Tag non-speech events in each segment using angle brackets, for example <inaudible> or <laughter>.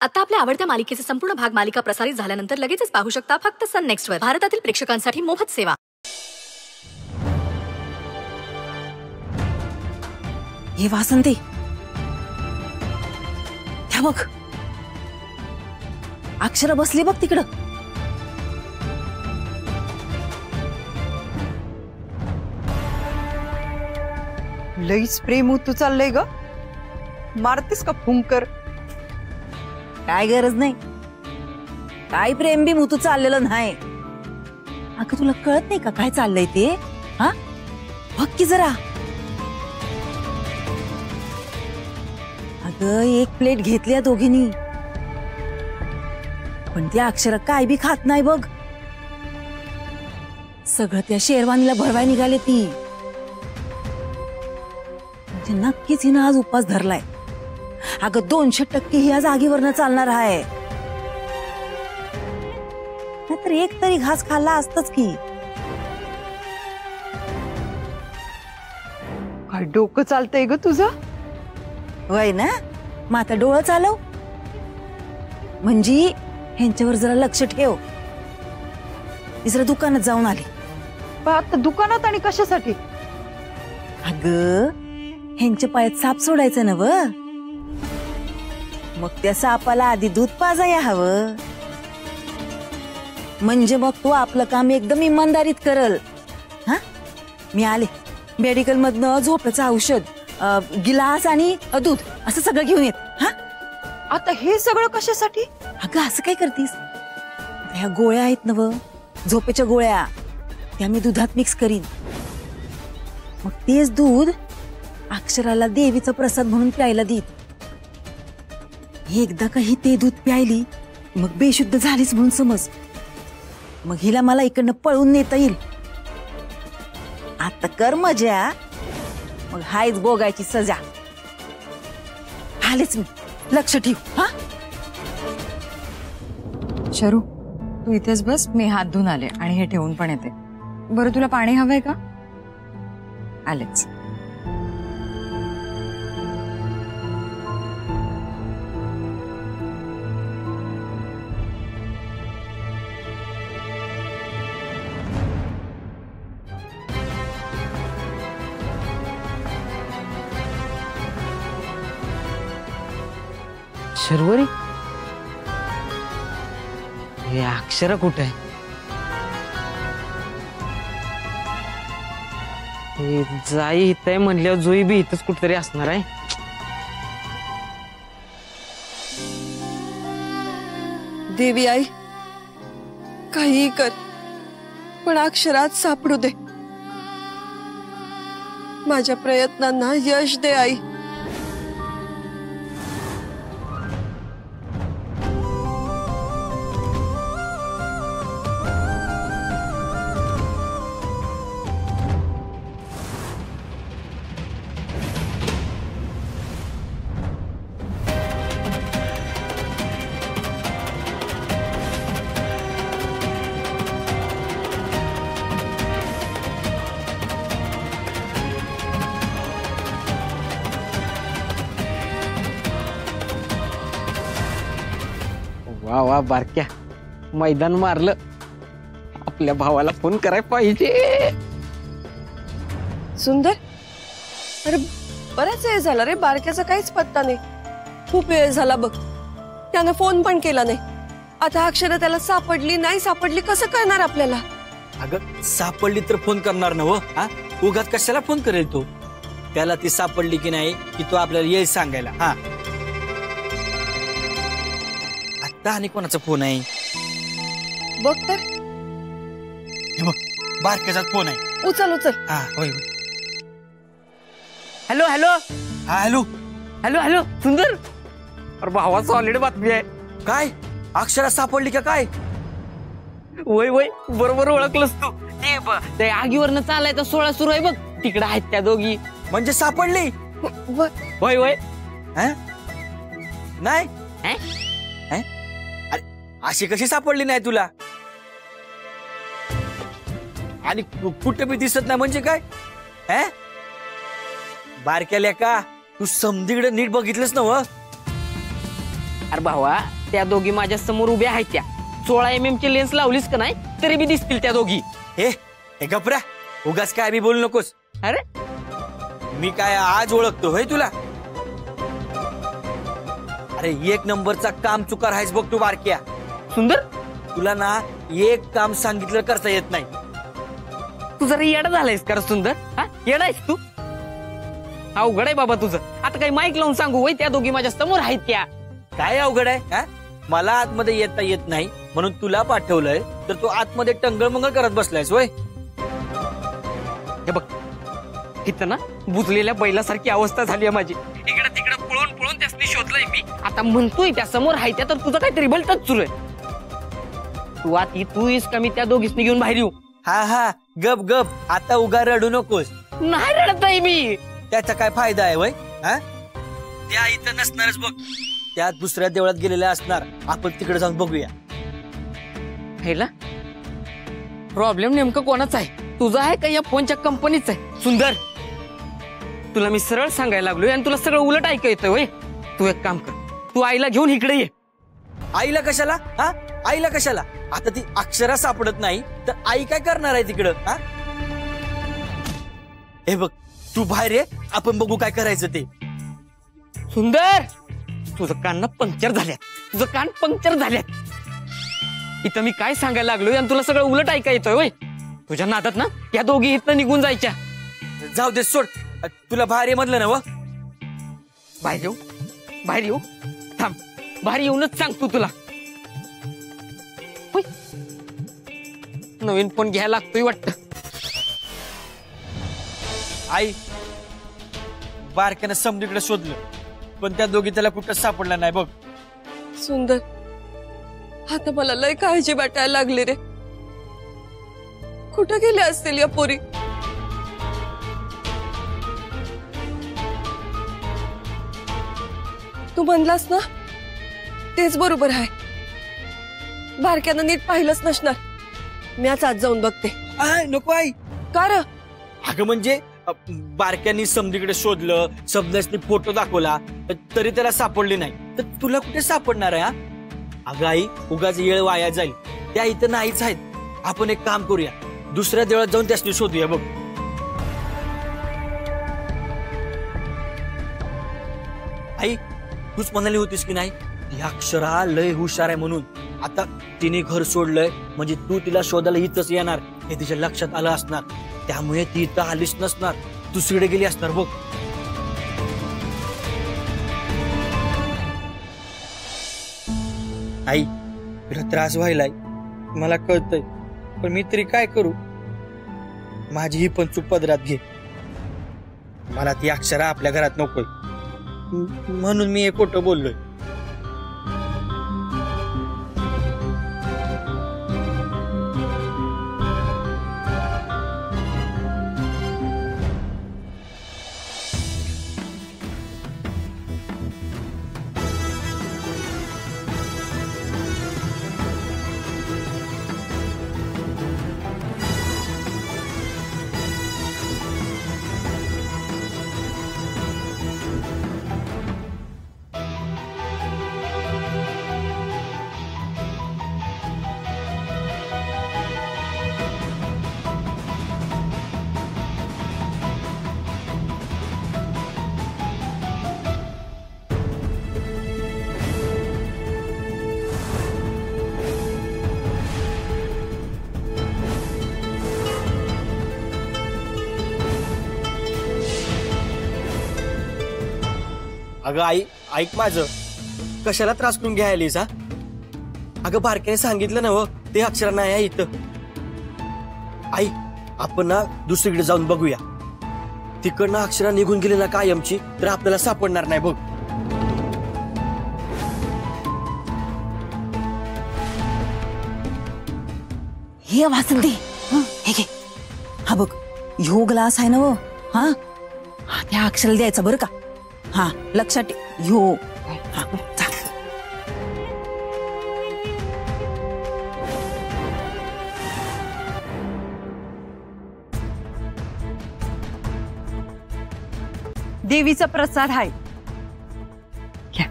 आता आपल्या आवडत्या मालिकेचे संपूर्ण भाग मालिका प्रसारित झाल्यानंतर लगेचच पाहू शकता फक्त सन नेक्स्ट वर. भारतातील प्रेक्षकांसाठी मोफत सेवा. हे वासंती त्या बघ अक्षर बसली बघ तिकडं. लईच प्रेम तू चाललंय ग. मारतेस का फुंकर? काय गरज नाही. काय प्रेम बी मुतू चाललेलं नाही. अगं, तुला कळत नाही का काय चाललंय ते? हा? की जरा. अगं, एक प्लेट घेतली या दोघींनी. अक्षर काय बी खात नाही बघ. सगळं त्या शेरवानीला भरवाय निघाले आज उपास धरलाय. अगं दोनशे टक्के ह्या जागेवरनं चालणार आहे नाहीतर एक तरी घास खाल्ला असतच की. काय डोकं चालतंय ग तुझं? वय ना? मग आता डोळं चालव. म्हणजे ह्यांच्यावर जरा लक्ष ठेव. दुकानात जाऊन आली. पण आता दुकानात आणि कशासाठी? अग ह्यांच्या पायात साप सोडायचं ना व? मग त्या सापाला आधी दूध पाजाया हवं म्हणजे मग तू आपलं काम एकदम इमानदारीत करल. हा? मी आले. मेडिकल मधनं झोपेचं औषध गिलास आणि दूध असं सगळं घेऊन येत. हा? आता हे सगळं कशासाठी? अगं असं काय करतीस? ह्या गोळ्या आहेत ना व झोपेच्या गोळ्या. त्या मी दुधात मिक्स करीन. मग तेच दूध अक्षराला देवीचा प्रसाद म्हणून प्यायला देत एकदा काही ते दूध प्यायली मग बेशुद्ध झालीच म्हणून समज. मग हिला मला इकडनं पळून नेता येईल. आता कर मजा. मग हायच बोगायची सजा. आलेच मी. लक्ष ठेव. हा? शरू तू इथेच बस मी हात धुवून आले आणि हे ठेवून पण येते. बरं तुला पाणी हवंय का? आलेच. शर्वरी? हे अक्षरा कुठे आहे? हे जाई इथं आहे म्हणल्यावर जोई बी इथंच कुठेतरी असणार देवी आई काही कर, पण सापडू दे. माझ्या यश दे, आई. बारक्या मैदान मारलं. आपल्या भावाला फ़ोन करायला पाहिजे. सुंदर अरे बराच वेळ झाला रे बारक्याचा काहीच पत्ता नाही. खूप वेळ झाला बघ. त्यानं फ़ोन पण केला नाही. आता अक्षर त्याला सापडली नाही सापडली कसं करणार आपल्याला? अगं सापडली तर फ़ोन करणार ना हो हा? कशाला फ़ोन करेल तो? त्याला ती सापडली की नाही की तो आपल्याला येईल सांगायला हा? आणि कोणाचा फ़ोन आहे? बघ तर. हे बघ बारक्याचा फ़ोन आहे. उचल उचल. हा होय होय. Hello hello. हा हॅलो. Hello hello. सुंदर. अरे भावा सॉलिड बातमी आहे. काय? अक्षरा सापडली का काय? वय वय बरोबर ओळखलंस तू. ते ब- ते आगीवरनं चालायचा सोळा सुरू आहे बघ. तिकडे आहेत त्या दोघी. म्हणजे सापडली? वय वय. हा? नाही? हा? हा? अशी कशी सापडली नाही तुला? आणि कु- कुठं बी दिसत नाही म्हणजे काय? हा? बारक्या लेका तू समधीकडे नीट बघितलंस ना व? अरे भावा त्या दोघी माझ्यासमोर उभ्या आहेत त्या. सोळा एम एम ची लेन्स लावलीस का नाही तरी बी दिसतील त्या दोघी. हे हे गपरा उगाच काय बी बोलू नकोस. अरे? मी काय आज ओळखतो होय तुला? अरे एक नंबरचा काम चुकार आहेस बघ तू बारक्या. सुंदर? तुला ना एक काम सांगितलं करता येत नाही. तू जरा येडा झालायस कर सुंदर. हा? तू? अवघड आहे बाबा तुझं. आता काही माईक लावून सांगू वय त्या दोघी माझ्या समोर आहेत त्या. काय अवघड आहे हा? मला आतमध्ये येता येत नाही म्हणून तुला पाठवलंय तर तू आतमध्ये टंगळ मंगळ करत बसलायस होय? हे बघ इथं ना बुजलेल्या बैलासारखी अवस्था झाली आहे माझी. इकडे तिकडे पळून पळून त्यासनी शोधलंय मी. आता म्हणतोय त्या समोर आहे त्या तर तुझं काहीतरी भलतच सुरू आहे. तू आती तू येस का त्या दोघीसनी घेऊन बाहेर येऊ. हा हा. गप गप. आता उगा रडू नकोस. नाही रडत आहे मी. त्याचा काय फ़ायदा आहे वय? हा? त्या इथं नसणारच बघ. त्या दुसऱ्या देवळात गेलेल्या असणार. आपण तिकडे जाऊन बघूया. हेला? प्रॉब्लेम नेमकं कोणाचा आहे? तुझा आहे का या फोनच्या कंपनीचा आहे? सुंदर तुला मी सरळ सांगायला लागलोय आणि तुला सगळं उलट ऐका येतंय होय तू एक काम कर. तू आईला घेऊन इकडे ये. आईला कशाला? हा? आईला कशाला? आता ती अक्षरा सापडत नाही तर आई काय करणार आहे तिकडं हा? हे बघ तू बाहेर ये आपण बघू काय करायचं ते. सुंदर! तुझं कान ना पंक्चर झाल्यात. तुझं कान पंक्चर झाल्यात. इथं मी काय सांगायला लागलोय आणि तुला सगळं उलट ऐका येतोय होय? तुझ्या नादात ना या दोघी इथनं निघून जायच्या. जाऊ दे सोड. तुला बाहेर ये म्हणलं ना व. बाहेर येऊ. बाहेर येऊ. थांब. बाहेर येऊनच सांग तू तुला. नवीन फ़ोन घ्यायला लागतोय वाटत. आई बारक्यानं समधीकडे शोधलं पण त्या दोघी त्याला कुठं सापडला नाही बघ. सुंदर आता मला लय काळजी वाटायला लागली रे. कुठं गेले असतील या पोरी? तू म्हणलास ना तेच बरोबर आहे बारक्यानं नीट पाहिलंच नसणार. मी आज आज जाऊन बघते. आय, नको आई. का र? अगं म्हणजे अ, बारक्यांनी समधीकडे शोधलं समजासनी फोटो दाखवला तरी त्याला सापडली नाही. तर तुला कुठे सापडणार आहे हा? अगं आई उगाच येळ वाया जाईल. त्या इथं नाहीच आहेत. आपण एक काम करूया. दुसऱ्या देवळात जाऊन त्यासनी शोधूया बघ. आई तूच म्हणाली होतीस की नाही ही अक्षरा लय हुशार आहे म्हणून. आता तिने घर सोडलंय म्हणजे तू तिला शोधायला इथंच येणार. हे तिच्या लक्षात आलं असणार. त्यामुळे ती इथं आलीच नसणार. दुसरीकडे गेली असणार बघ. आई तुला त्रास व्हायलाय. मला कळतंय. पण मी तरी काय करू? माझी ही पण चूक पदरात घे. मला ती अक्षरा आपल्या घरात नकोय. म्हणून मी हे खोटं बोललोय. अगं, आई, ऐक माझं. कशाला त्रास करून घ्यायलीस हा? अगं, बारक्याने सांगितलं ना हो, ते अक्षर नाही आहे इथं. आई, आपण ना दुसरीकडे जाऊन बघूया. तिकडनं अक्षरा निघून गेली ना कायमची, तर आपल्याला सापडणार नाही बघ. हे वासंती हे, हा बघ, ह्यो ग्लास आहे ना व हा? त्या अक्षराला द्यायचा का? हा लक्षात ह्यो हा, जा. देवीचा प्रसाद आहे घ्या.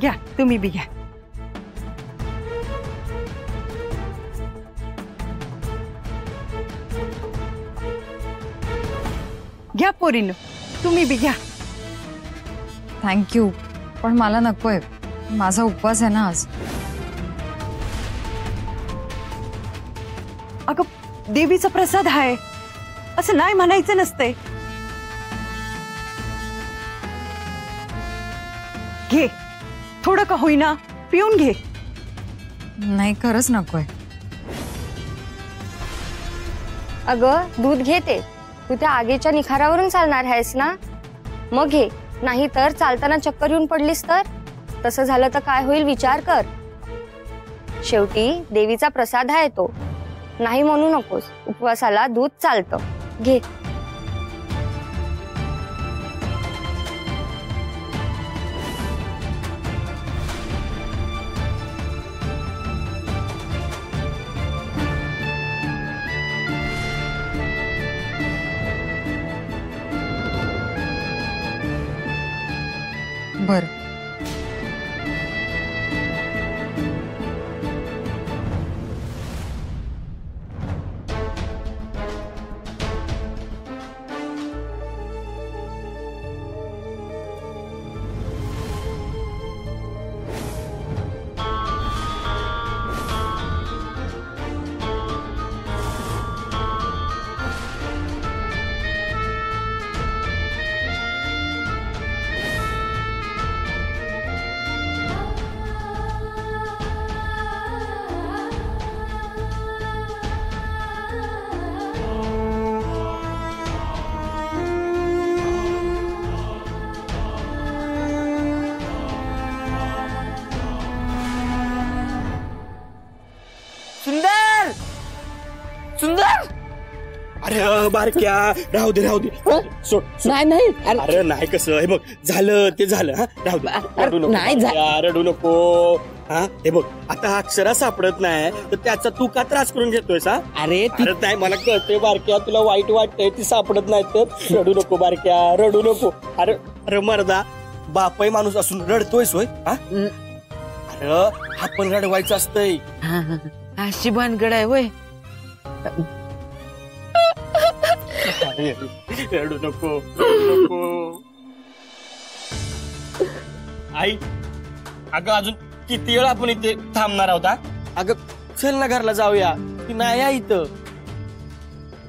घ्या तुम्ही बी घ्या. घ्या पोरीनो तुम्ही बी घ्या. थँक्यू पण मला नकोय. माझा उपवास आहे ना आज. अगं देवीचा प्रसाद आहे. असं नाही म्हणायचं नसतंय. घे. थोडं का होईना पिऊन घे. नाही खरंच नकोय. अगं दूध घेते तू त्या आगीच्या निखारावरून चालणार आहेस ना? मग घे. नाही तर चालताना चक्कर येऊन पडलीस तर? तसं विचार कर. शेवटी देवीचा प्रसाद आहे तो नाही म्हणू नकोस, उपवासाला दूध चालतं. घे. बरं अरे बारक्या. राहू दे राहू दे. सोड सोड. नाही नाही. अरे. अरे नाही कसं. हे बघ झालं ते झालं हा? राहू दे. अरे, रडू नको. नाही झा- बारक्या, रडू नको. हा? हे बघ आता हा अक्षरा सापडत नाही तर त्याचा तू का त्रास करून घेतोयस हा? अरे ती अरे नाही मला कळतंय बारक्या तुला वाईट वाटतंय ती सापडत नाही तर रडू नको बारक्या रडू नको. अरे अरे मर्दा बापाई माणूस असून रडतोयस होय हा? अरे हा पण रडवायचं असतंय. अशी भानगड आहे वय रडू नको आई अगं अजून किती वेळ आपण इथे थांबणार आहोत हा? अगं चल ना घरला जाऊया. की नाही आहे इथं.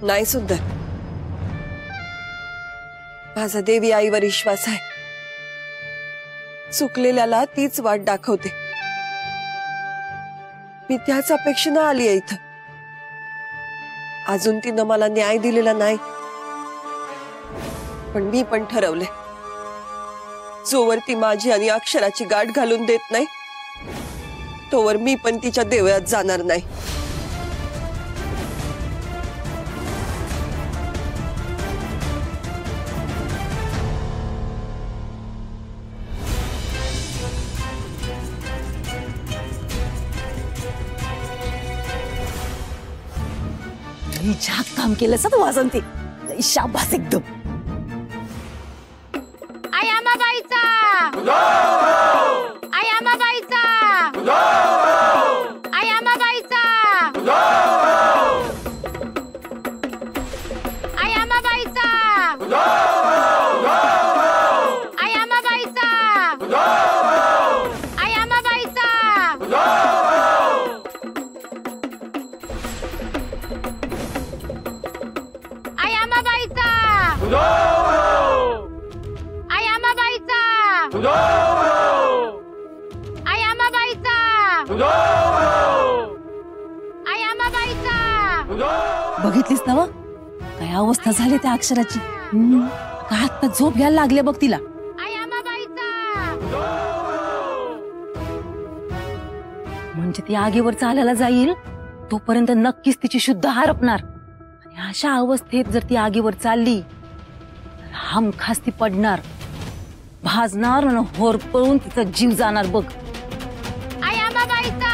नाही सुंदर. माझा देवी आईवर विश्वास आहे. चुकलेल्याला तीच वाट दाखवते. मी त्याच अपेक्षेनं आली आहे इथं. अजून तिनं मला न्याय दिलेला नाही. पण मी पण ठरवले जोवर ती माझी आणि गाठ घालून देत नाही मी पण तिच्या देवळात जाणार नाही. काम केलं तू शाबास एकदम. Bravo! I am a fighter! Kulogo! अवस्था झाली त्या अक्षराची. हम्म. का आता झोप घ्यायला लागले बघ तिला. म्हणजे ती आगीवर चालायला जाईल तोपर्यंत नक्कीच तिची शुद्ध हरपणार. आणि अशा अवस्थेत जर ती आगीवर चालली तर हमखास ती पडणार. भाजणार आणि होरपळून तिचा जीव जाणार बघ. आयामाबाईचा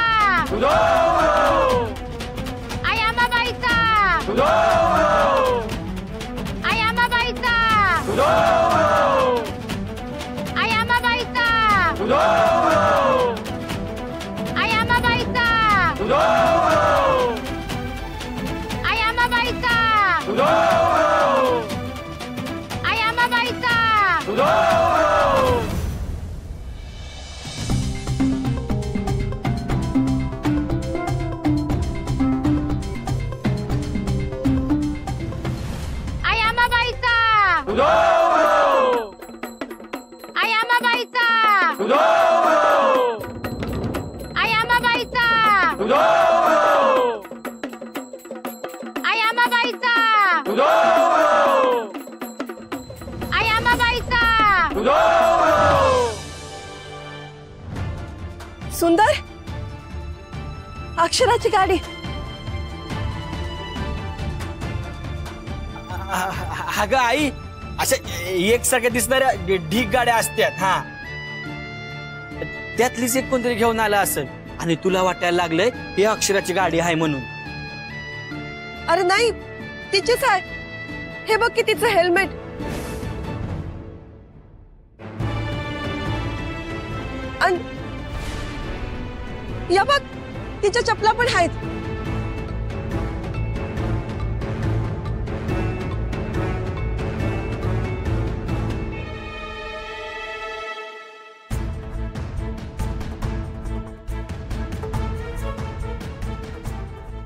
Ayamabaita! Ayamabaita! अक्षराची गाडी. अगं आई अशा एकसारख्या दिसणाऱ्या ढीक गाड्या असतात हा. त्यातलीच एक कोणतरी घेऊन आला असेल आणि तुला वाटायला लागलंय ही अक्षराची गाडी आहे म्हणून. अरे नाही तिचीच आहे. हे बघ की तिचं हेल्मेट.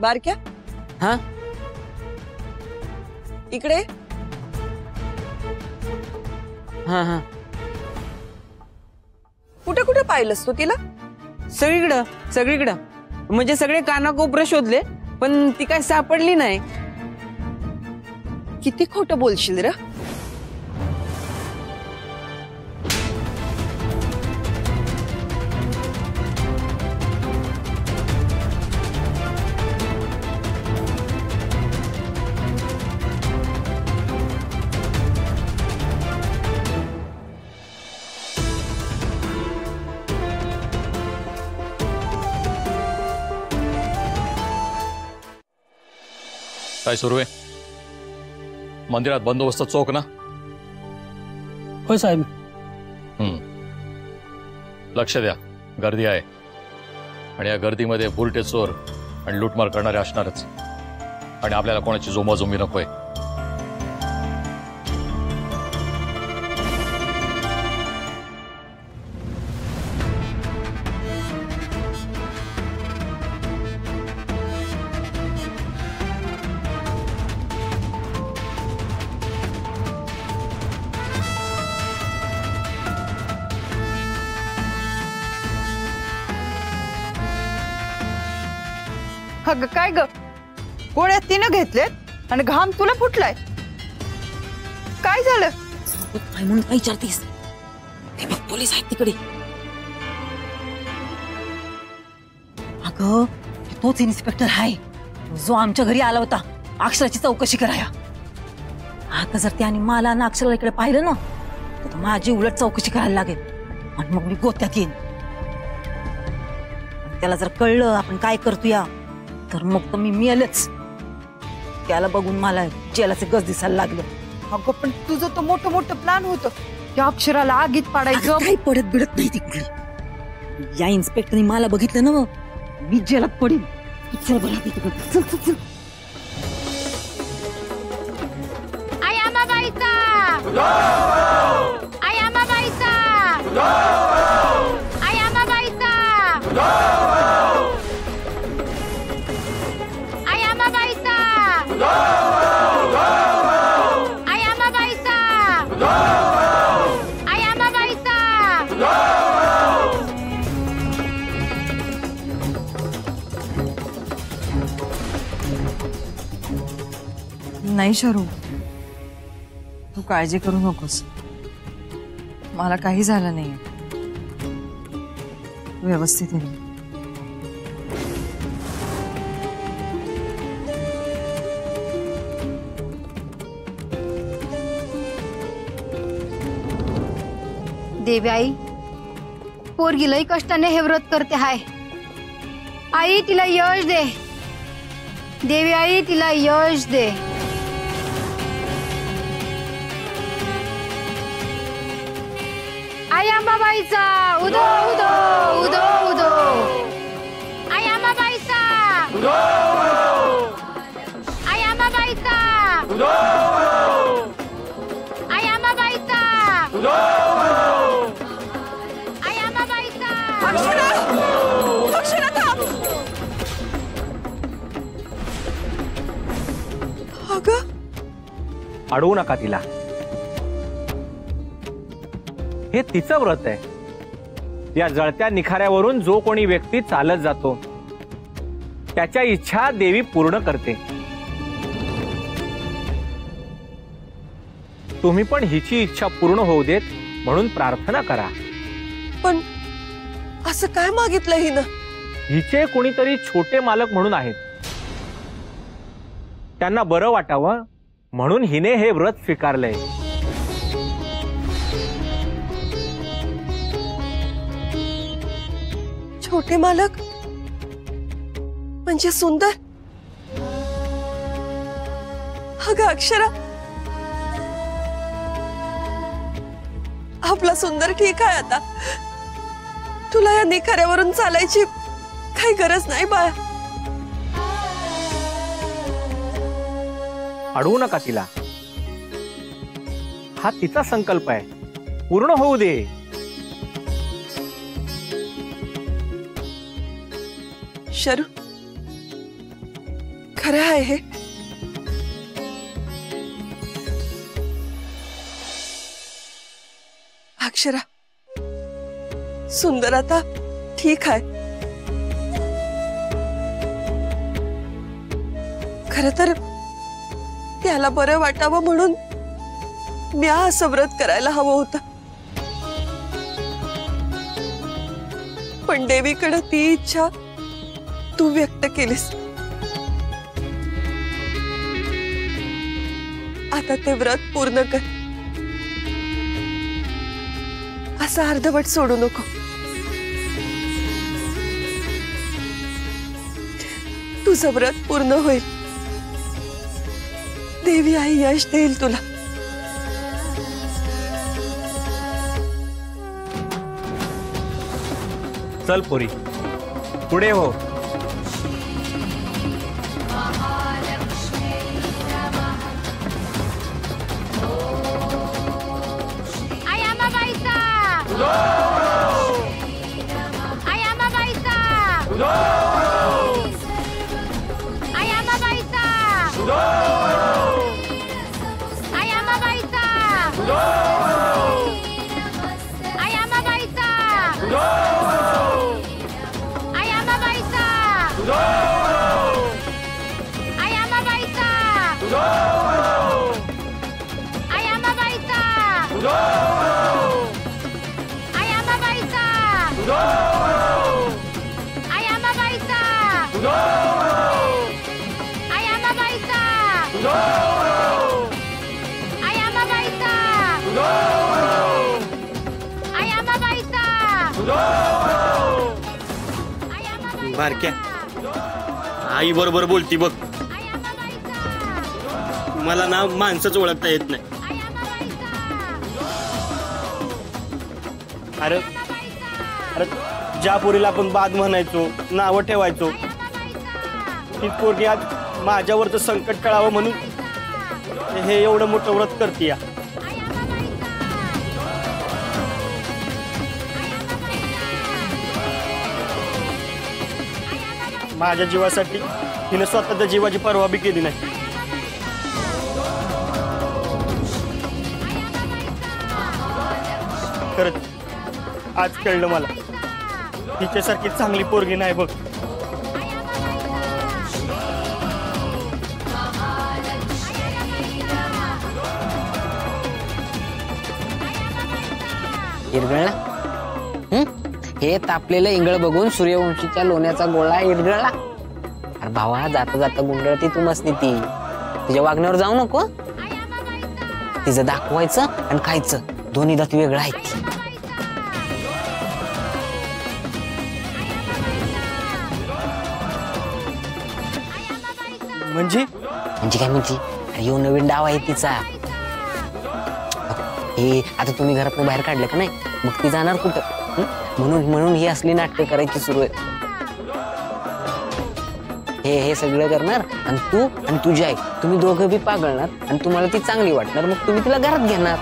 बारक्या हा? इकडे? हा हा। कुठे कुठे पाहिलंस तू तिला? सगळीकडं सगळीकडं. म्हणजे सगळे कानाकोपरे शोधले पण ती काय सापडली नाही. किती खोटं बोलशील र? सुरू आहे मंदिरात बंदोबस्त चोख ना होय साहेब. लक्ष द्या गर्दी आहे आणि या गर्दीमध्ये बुलटे चोर आणि लूटमार करणारे असणारच आणि आपल्याला कोणाची नकोय गोळ्या तिनं घाम तुला फुटलाय. हे पोलीस आहेत अगं, तोच इन्स्पेक्टर आहे. जो आमच्या घरी आला होता. अक्षराची चौकशी कराया आता जर त्याने मला आणि अक्षराला इकडे पाहिलं ना, तर माझी उलट चौकशी करायला लागेल. आणि मग मी गोत्यात जर कळलं आपण काय तर मग तर मी मिळालच. त्याला बघून मला जेलाचे गज दिसायला लागलं. अगं पण तुझं तो मोठं मोठं प्लॅन होतं. त्या अक्षराला आगीत पाडायचं. काही पडत बिडत नाही ती कुठली या इन्स्पेक्टरने मला बघितलं ना मी जेलात पडीन. चल बरं आता इकडं. चल चल चल. आई आमाबाईचा आई नाही शरू। तू काळजी करू नकोस. मला काही झालं नाही व्यवस्थित आहे देवी आई. पोरगी लई कष्टाने हे व्रत करते हाय. आई तिला यश दे. देवी आई तिला यश दे. आई अंबाबाईचा उदो उदो उदो. अडवू नका तिला. हे तिचं व्रत आहे. या जळत्या निखाऱ्यावरून जो कोणी व्यक्ती चालत जातो त्याच्या इच्छा देवी पूर्ण करते. तुम्ही पण हिची इच्छा पूर्ण होऊ देत म्हणून प्रार्थना करा. पण असं काय मागितलं हिनं? हिचे कोणीतरी छोटे मालक म्हणून आहेत. त्यांना बरं वाटावं म्हणून हिने हे व्रत स्वीकारलंय. छोटे मालक? म्हणजे सुंदर? अगं, अक्षरा. आपला सुंदर ठीक आहे आता. तुला या निखाऱ्यावरून चालायची काही गरज नाही बाळा. अडवू नका तिला. हा तिचा संकल्प आहे. पूर्ण होऊ दे. शरू. खरं आहे हे. अक्षरा, सुंदर आता ठीक आहे. खर तर त्याला बरं वाटावं म्हणून मी असं व्रत करायला हवं होतं. पण देवीकडे ती इच्छा तू व्यक्त केलीस. आता ते व्रत पूर्ण कर. असं अर्धवट सोडू नको. तुझं व्रत पूर्ण होईल. देवी आई यश देईल तुला। चल पुरी। पुढे हो। बारक्या. आई बरोबर बोलती बघ. मला ना माणसंच ओळखता येत नाही. अरे अरे ज्या पोरीला आपण बाद म्हणायचो नावं ठेवायचो ती पोरगी आज माझ्यावरचं संकट कळावं म्हणून हे एवढं मोठं व्रत करते माझ्या जीवासाठी. तिने स्वतःच्या जीवाची पर्वा बी केली नाही. खरंच आज कळलं मला. हिच्यासारखी चांगली पोरगी नाही बघ. इरगळला हे तापलेलं इंगळ बघून सूर्यवंशीच्या लोण्याचा गोळा इरगळला अरे भावा जाता जाता गुंडळती तू मस्ती ती. तुझ्या वागण्यावर जाऊ नको. तिचं दाखवायचं आणि खायचं. दोन्ही दात वेगळं आहेत म्हणजे? म्हणजे काय म्हणते? अरे यो नवीन डाव आहे तिचा. हे आता तुम्ही घरातून बाहेर काढलं का नाही? मग ती जाणार कुठं? हं? म्हणून म्हणून ही असली नाटकं करायची सुरू आहे. हे हे सगळं करणार आणि तू आणि तुझी आई. तुम्ही दोघं बी पागळणार आणि तुम्हाला ती चांगली वाटणार. मग तुम्ही तिला घरात घेणार.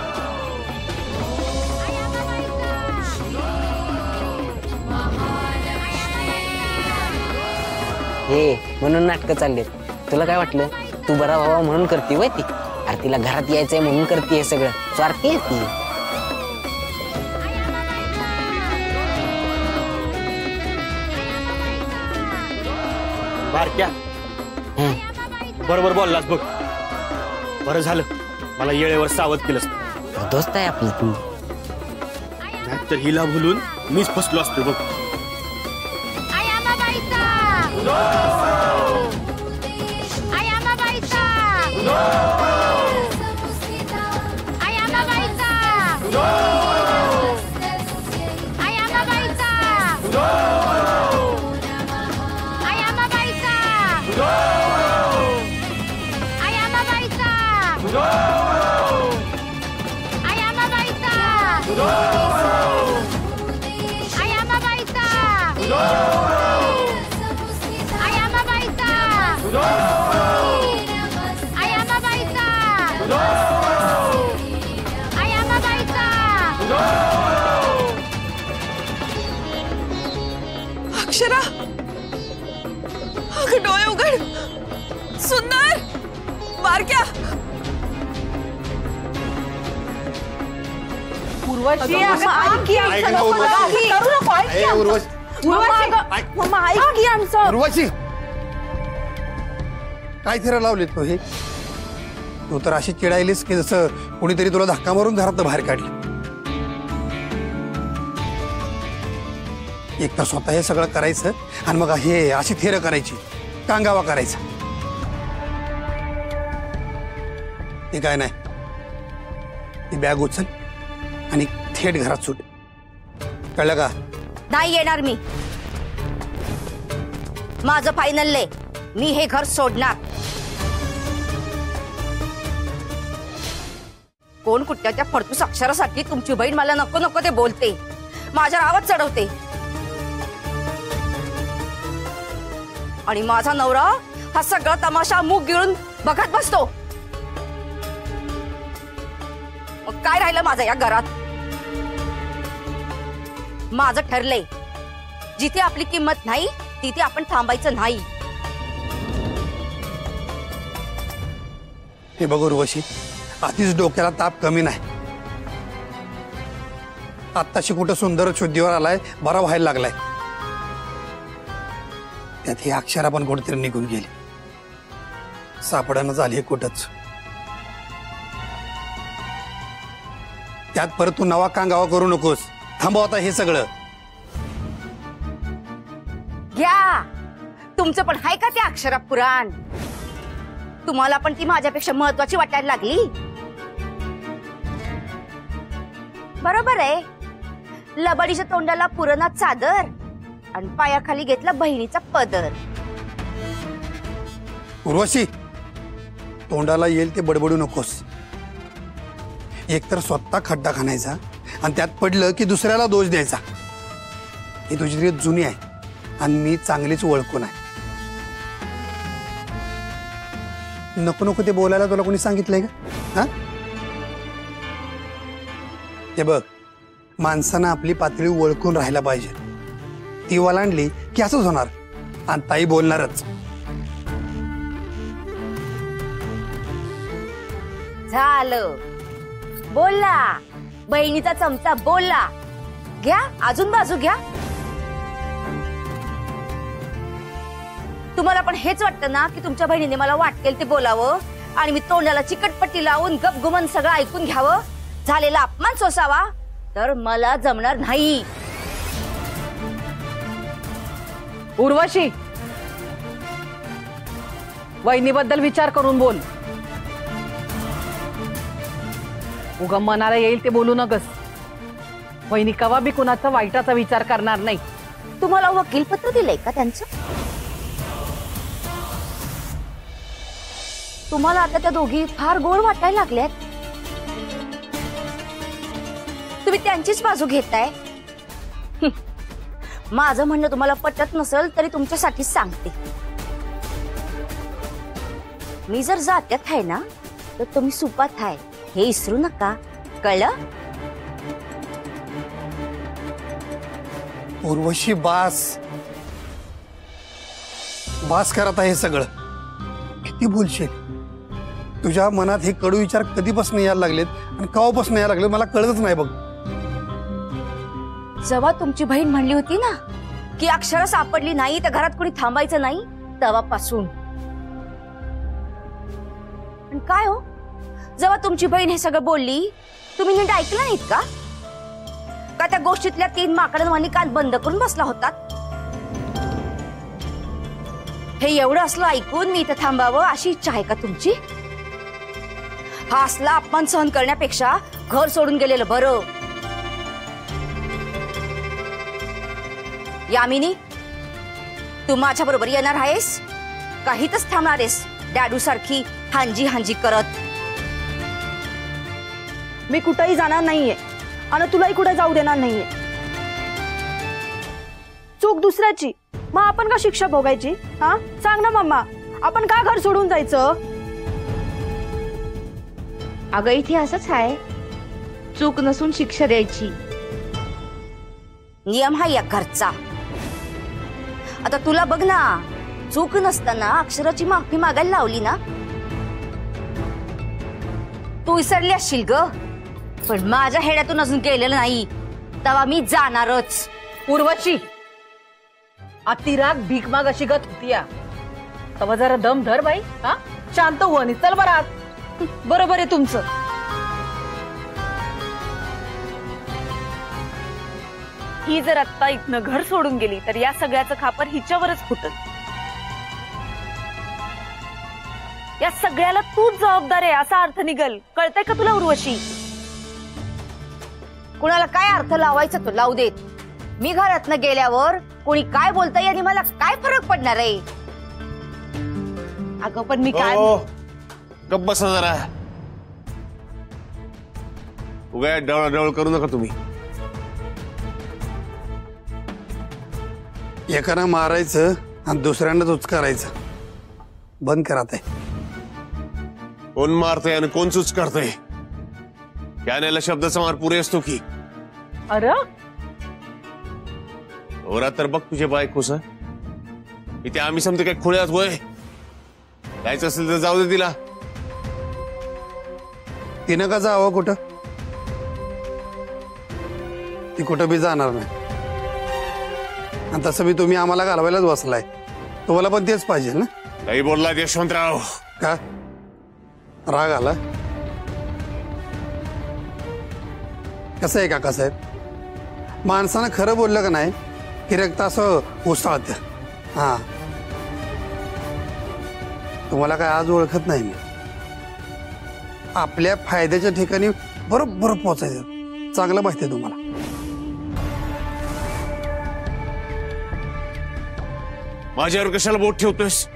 हे म्हणून नाटकं चाललेत. तुला काय वाटलं? तू बरा व्हावा म्हणून करते वय ती. अरे तिला घरात यायचंय म्हणून करते सगळं. स्वार्थी आहे ती. बारक्या. बरोबर बोललास बघ. बरं झालं. मला येळेवर सावध केलंस. दोस्त आहे आपली तू. तर हिला भुलून मीच फसलो असतो बघ. अक्षरा उघड. सुंदर. बारक्या उर्वशी अगं, मम्मा, ऐक ना, नको उर्वशी. करू नको, ऐक ए, आमचं. उर्वशी. मम्मा, ऐक. अगं, मम्मा, ऐक आमचं. उर्वशी. काय फिरायला लावलीत तू हे? तू तर अशी चिडायलीस की जसं कुणीतरी तुला धक्का मारून घरात बाहेर काढली. एक तर स्वतः हे सगळं करायचं आणि मग हे अशी थेरं करायची. कांगावा करायचा. ते काय नाही. ती बॅग उचल. आणि थेट घरात सुट. कळलं का? नाही येणार मी. माझं फायनल मी हे घर सोडणार. कोण कुठल्या फडतूस अक्षरासाठी तुमची बहीण मला नको नको ते बोलते. माझ्या आवाज़ चढवते. आणि माझा नवरा हा सगळा तमाशा मूग गिळून बघत बसतो. काय राहिलं माझं जिथे आपली किंमत नाही, तिथे आपण थांबायचं नाही. हे बघ उर्वशी, आधीच डोक्याला ताप कमी नाही. आत्ताशी कुठं सुंदर शुद्धीवर आलाय, बरा व्हायला लागलाय. त्यात ही अक्षरा पण कुठेतरी निघून गेली. सापड्यानं झाली कुठंच. त्यात परत तू नवा कांगावा करू नकोस. थांबव आता हे सगळं. घ्या. तुमचं पण आहे का ते अक्षरा पुराण? तुम्हाला पण ती माझ्यापेक्षा महत्वाची वाटायला लागली? बरोबर आहे. लबाडीच्या तोंडाला पुरणात चादर आणि पायाखाली घेतला बहिणीचा पदर. उर्वशी तोंडाला येईल ते बडबडू नकोस. एकतर स्वतः खड्डा खाणायचा आणि त्यात पडलं की दुसऱ्याला दोष द्यायचा. ही तुझी रीत जुनी आहे आणि मी चांगलीच ओळखून आहे. नको नको ते बोलायला तुला कोणी सांगितलंय का? हा? हे बघ, माणसानं आपली पातळी ओळखून राहायला पाहिजे. ती वलांडली की असंच होणार आणि ताई बोलणारच. झालं. बोलला. बहिणीचा चमचा बोलला. घ्या, अजून बाजू घ्या. तुम्हाला पण हेच वाटतं ना की तुमच्या बहिणीने मला वाटेल ते बोलावं? आणि मी तोंडाला चिकटपट्टी लावून गपगुमन सगळं ऐकून घ्यावं? झालेला अपमान सोसावा? तर मला जमणार नाही. उर्वशी. वहिनीबद्दल विचार करून बोल. उगम मनाला येईल ते बोलू नगस. वहिनी कवा बी कुणाचा वाईटाचा विचार करणार नाही. तुम्हाला वकीलपत्र दिलंय का त्यांचं? तुम्हाला आता त्या दोघी फार गोड वाटायला लागल्यात. तुम्ही त्यांचीच बाजू घेताय? माझं म्हणणं तुम्हाला पटत नसेल तरी तुमच्यासाठीच सांगते. मी जर जात्यात आहे ना तर तुम्ही सुपात आहे. हे विसरू नका. कळलं? उर्वशी बास. बास करत आहे हे सगळं. किती बोलशील? तुझ्या मनात हे कडू विचार कधीपासून यायला लागलेत आणि केव्हापासून यायला लागले मला कळतच नाही बघ. जेव्हा तुमची बहीण म्हणली होती ना की अक्षरा सापडली नाही तर घरात कोणी थांबायचं नाही तेव्हापासून. काय हो? जेव्हा तुमची बहीण हे सगळं बोलली तुम्ही नीट ऐकलं नाहीत का? का त्या गोष्टीतल्या तीन माकडांवानी कान बंद करून बसला होतात? हे एवढं असलं ऐकून मी इथं थांबावं अशी इच्छा आहे का तुमची? हा असला अपमान सहन करण्यापेक्षा घर सोडून गेलेलं बरं. यामिनी तू माझ्या बरोबर येणार आहेस? काहीतच थांबणार आहेस? डॅडू सारखी हांजी हांजी करत. मी कुठेही जाणार नाहीये. आणि तुलाही कुठे जाऊ देणार नाहीये. चूक दुसऱ्याची. मग आपण का शिक्षा भोगायची? हा? सांग ना मम्मा. आपण का घर सोडून जायचं? अगं इथे असंच आहे. चूक नसून शिक्षा द्यायची. नियम हा या घरचा. आता तुला बघ ना चूक नसताना अक्षराची माफ़ी मागायला लावली ना? तू विसरली असशील ग. पण माझ्या हेड्यातून अजून गेलेलं नाही. तेव्हा मी जाणारच. उर्वशी. अतिराग भीक माग अशी गत होती या. तवा जरा दम धर बाई हा? शांत हो आणि चल बरं आत. बरोबर आहे तुमचं. ही जर आत्ता इथनं घर सोडून गेली तर या सगळ्याचं खापर हिच्यावरच होत या सगळ्याला तूच जबाबदार आहे असा अर्थ निघल. कळतंय का तुला उर्वशी? कुणाला काय अर्थ लावायचा तो लावू देत? मी घरातनं गेल्यावर कोणी काय बोलतंय आणि मला काय फरक पडणार आहे? अगं पण मी काय हो गप्प बसा जरा. उगा डवळ डवळ करू नका तुम्ही. एकानं मारायचं आणि दुसऱ्यांनाच उचकारायचं. बंद करा ते. कोण मारतय आणि कोण चूच करतय मार पुरे असतो की? अरे? ओरा तर बघ तुझे बायकोस इथे आम्ही समते काय खुळ्यात होय जायचं असेल तर जाऊ दे तिला तिनं का जावं कुठं ती कुठं बी जाणार नाही आणि तसं बी तुम्ही आम्हाला घालवायलाच बसलाय तुम्हाला पण तेच पाहिजे ना? काही बोलला यशवंतराव का राग आला? कसं काका साहेब माणसानं खरं बोललं का नाही की रक्त असं उसळत हा. तुम्हाला काय आज ओळखत नाही मी. आपल्या फायद्याच्या ठिकाणी बरोबर पोचायचं चांगलं माहिती आहे तुम्हाला. कशाला बोट ठेवतोयस?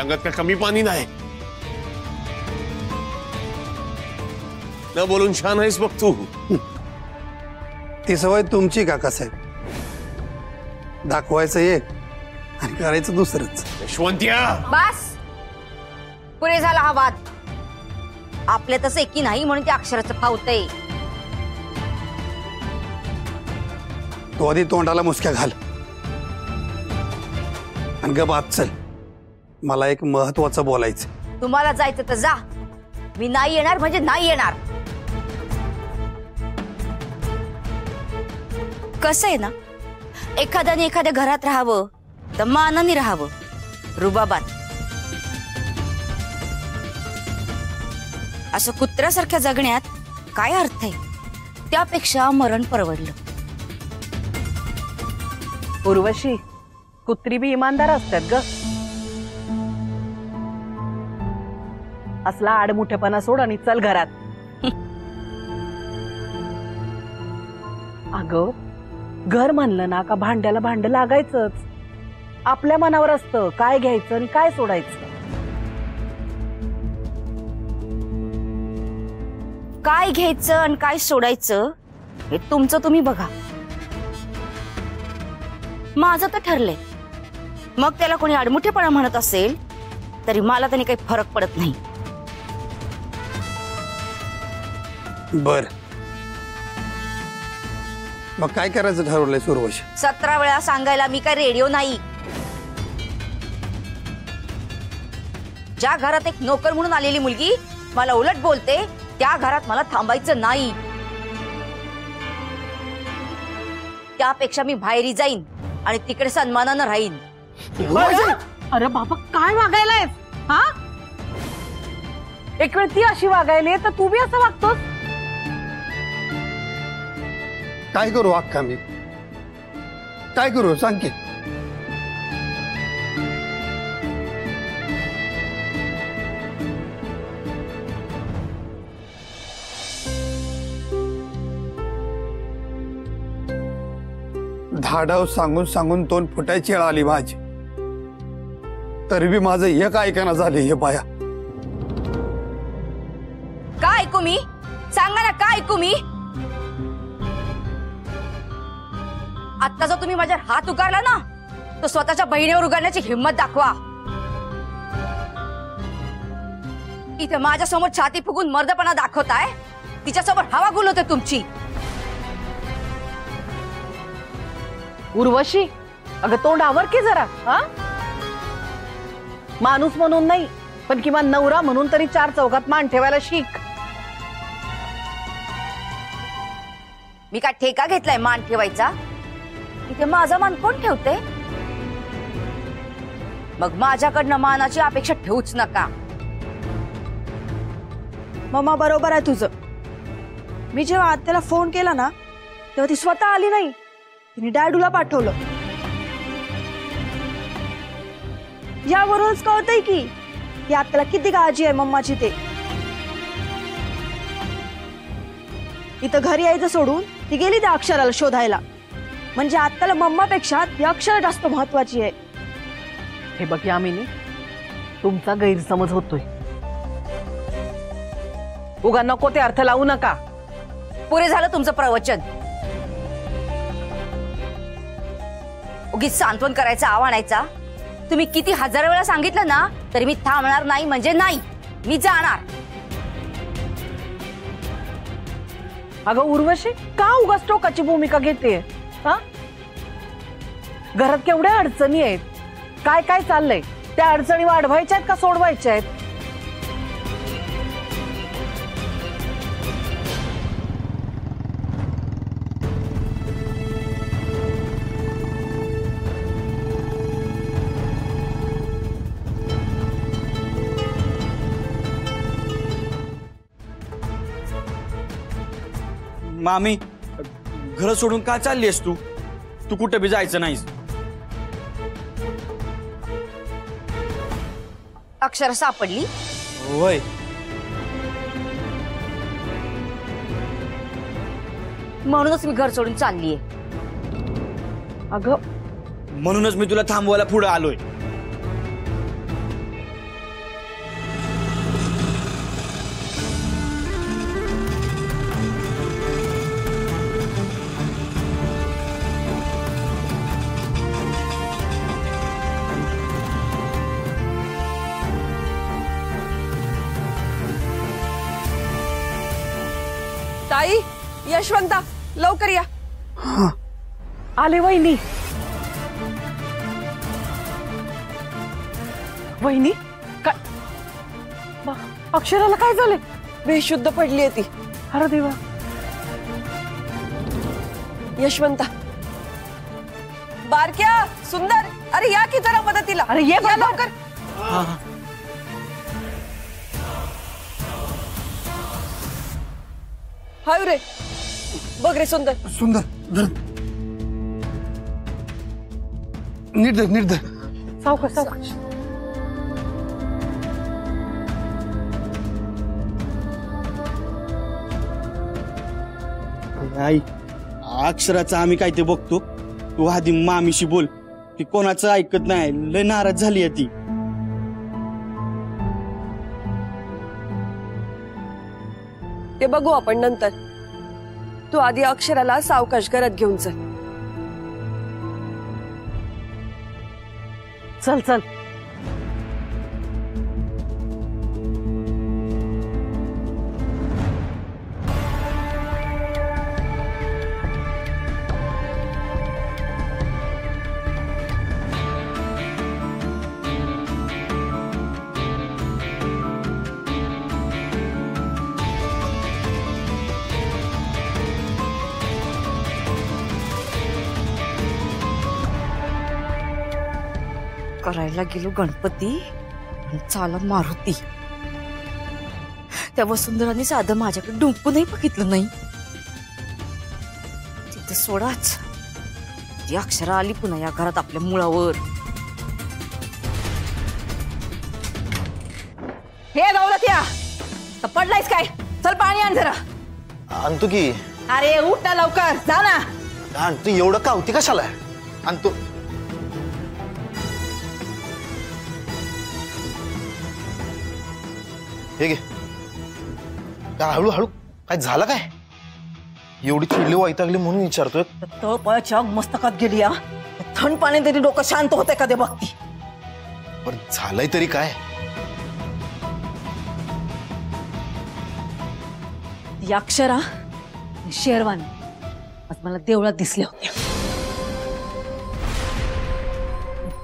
अंगात काय कमी पाणी नाही? न बोलून छान आहेस बघ तू। <laughs> ती सवय तुमची काका साहेब दाखवायचं एक आणि करायचं दुसरंच. यशवंतिया! बस! पुढे झाला हा वाद. आपल्या तसं एकी नाही म्हणून ते अक्षराचं फावतंय तो. आधी तोंडाला मुसक्या घाल. आणि ग बात चल. मला एक महत्वाचं बोलायचं तुम्हाला जायचं तर जा. मी नाही येणार म्हणजे नाही येणार. कसं आहे ना? एखाद्याने एखाद्या घरात राहावं तर मानाने राहावं. रुबाबात. असं कुत्र्यासारख्या जगण्यात काय अर्थ आहे? त्यापेक्षा मरण परवडलं. उर्वशी कुत्री बी इमानदार असतात ग. असला आडमुठेपणा सोड आणि चल घरात. <laughs> अग घर म्हणलं ना का भांड्याला भांड लागायचंच. आपल्या मनावर असतं काय घ्यायचं आणि काय सोडायचं? काय घ्यायचं आणि काय सोडायचं हे तुमचं तुम्ही बघा. माझं तर ठरलंय. मग त्याला कोणी आडमुठेपणा म्हणत असेल तरी मला त्याने काही फरक पडत नाही. बर. मग काय करायचं ठरवलंय सुरवश? सतरा वेळा सांगायला मी काय रेडिओ नाही. ज्या घरात एक नोकर म्हणून आलेली मुलगी मला उलट बोलते त्या घरात मला थांबायचं नाही. त्यापेक्षा मी बाहेरी जाईन आणि तिकडे सन्मानानं राहीन. अरे बाबा काय वागायलाय हा? एक वेळ ती अशी वागायली तर तू बी असं वागतोस? काय करू अक्का मी काय करू सांग की धाडाव सांगून सांगून तोंड फुटायची आली माझी. तरी बी माझं एक ऐकणं झाले हे बाया? काय ऐकू मी? सांगा ना, काय ऐकू मी? आता जर तुम्ही माझ्यावर हात उगारला ना तो स्वतःच्या बहिणीवर उगारण्याची हिंमत दाखवा. इथे माझ्या समोर छाती फुगून मर्दपणा दाखवताय तिच्यासमोर हवा गुलवते तुमची. उर्वशी अगं तोंड आवर की जरा हा? माणूस म्हणून नाही पण किमान नवरा म्हणून तरी चार चौकात मान ठेवायला शिक. मी काय ठेका घेतलाय मान ठेवायचा? इथे माझा मान कोण ठेवते? मग माझ्याकडनं मानाची अपेक्षा ठेवूच नका. मम्मा बरोबर आहे तुझं. मी जेव्हा आत्याला फ़ोन केला ना, तेव्हा ती स्वतः आली नाही. तिने डॅडूला पाठवलं. यावरूनच कळतंय की या आत्याला किती काळजी आहे मम्माची ते. इथं घरी यायचं सोडून, ती गेली त्या अक्षराला शोधायला. म्हणजे आत्याला मम्मापेक्षा ती अक्षर जास्त महत्वाची आहे. हे बघ यामिनी तुमचा गैरसमज होतोय. उगा नको ते अर्थ लावू नका. पुरे झालं तुमचं प्रवचन. उगीच सांत्वन करायचा आव्हानायचा तुम्ही किती हजार वेळा सांगितलं ना तरी मी थांबणार नाही म्हणजे नाही. मी जाणार. अगं उर्वशी का उगाच टोकाची भूमिका घेते घरात केवढ्या अडचणी आहेत? काय काय चाललंय? अडचणी वाढवायच्या का सोडवायच्या आहेत? मामी, घर सोडून का चाललीस तू? तू कुठे बी जायचं नाहीस. अक्षर सापडली. होय. म्हणूनच मी घर सोडून चाललीये. अगं. म्हणूनच मी तुला थांबवायला पुढे आलोय. लवकर या आले वहिनी। वहिनी काय? बा, अक्षराला काय झाले बेशुद्ध पडली आहे ती. अरे देवा. यशवंता. बारक्या सुंदर अरे या की जरा मदतीला. अरे ये या बाबा. लवकर. हाय रे. बघ रे सुंदर सुंदर नीट धर सावकाश सावकाश। आई अक्षराचं आम्ही काय ते बघतो? तू आधी मामीशी बोल ती कोणाचं ऐकत नाही लय नाराज़ झाली आहे ती. ते बघू आपण नंतर. तू आधी अक्षराला सावकाश करत घेऊन चल. चल चल. करायला गेलो गणपती चाला मारुती. त्या वसुंधराने साधं माझ्याकडे डुंकूनही बघितलं नाही. तिथं सोडाच. ती अक्षरा आली पुन्हा या घरात आपल्या मुळावर. हे दौलत्या तर पडलायस काय? चल पाणी आण जरा. आणतो की. अरे उठ ना लवकर जा ना. आणतो एवढं कावती कशाला? आणतो. हे घे. काय हळूहळू काय झालं काय? एवढी चिडली वैतागली म्हणून विचारतोय. तळपळाच्या मस्तकात गेली या थंड पाण्यात तरी डोकं शांत होतंय का ते बघती पण झालंय तरी काय? ती अक्षरा आणि शेरवानी आज मला देवळात दिसल्या होत्या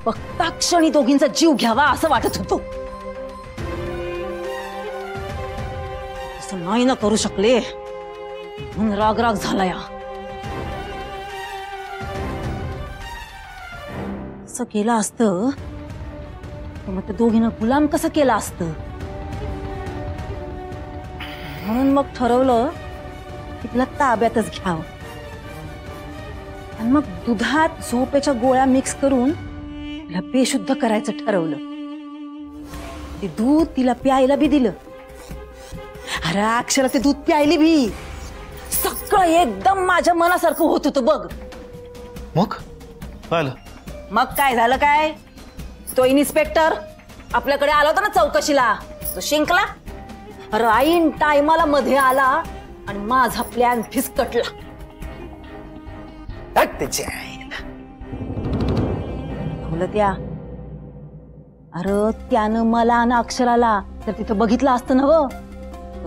बघता क्षणी दोघींचा जीव घ्यावा असं वाटत होतो. असं नाही करू शकले राग राग झाला या असं केलं मग त्या दोघींना गुलाम कसं केलं असतं? म्हणून मग ठरवलं की तिला ताब्यातच घ्यावं. आणि मग दुधात झोपेच्या गोळ्या मिक्स करून तिला बेशुद्ध करायचं ठरवलं. ते दूध तिला प्यायला बी दिलं. अरे अक्षरा ते दूध प्यायली बी सगळं एकदम माझ्या मनासारखं होत होतं बघ. मग? पाहिलं. मग काय झालं काय? तो इन्स्पेक्टर आपल्याकडे आला होता ना चौकशीला. तो शिंकला. अरे आईन टायमाला मध्ये आला आणि माझा प्लॅन फिसकटला. त्याची त्या अरे त्यानं मला आणि अक्षराला तर तिथं बघितलं असतं ना व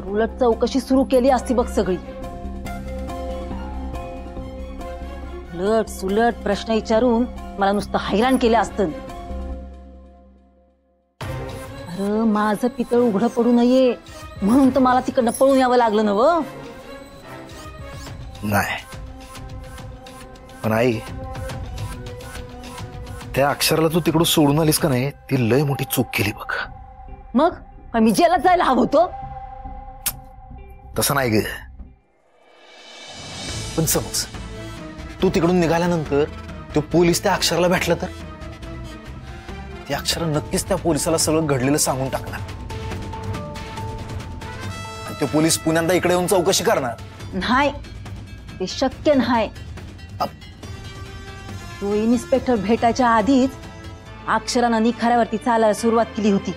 तर उलट चौकशी सुरू केली असती बघ सगळी. उलट सुलट प्रश्न विचारून मला नुसतं हैराण केलं असतं. अरे माझं पितळ उघडं पडू नये म्हणून तर मला तिकडनं पळून यावं लागलं ना व नाही. पण आई त्या अक्षराला तू तिकडून सोडून आलीस का नाही ती लय मोठी चूक केली बघ. मग? मी जेलात जायला हवं होतं. तसं नाही ग. पण समज तू तिकडून निघाल्यानंतर तो पोलीस त्या अक्षराला भेटला तर? ती अक्षर नक्कीच त्या पोलिसाला सगळं घडलेलं सांगून टाकणार. आणि ते पोलीस पुण्यांदा इकडे येऊन चौकशी करणार? नाही ते शक्य नाही. तो इन्स्पेक्टर भेटायच्या आधीच अक्षरानं निखाऱ्यावरती चालायला सुरुवात केली होती.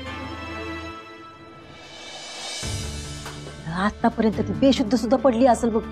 आतापर्यंत ती बेशुद्ध सुद्धा पडली असेल बघ.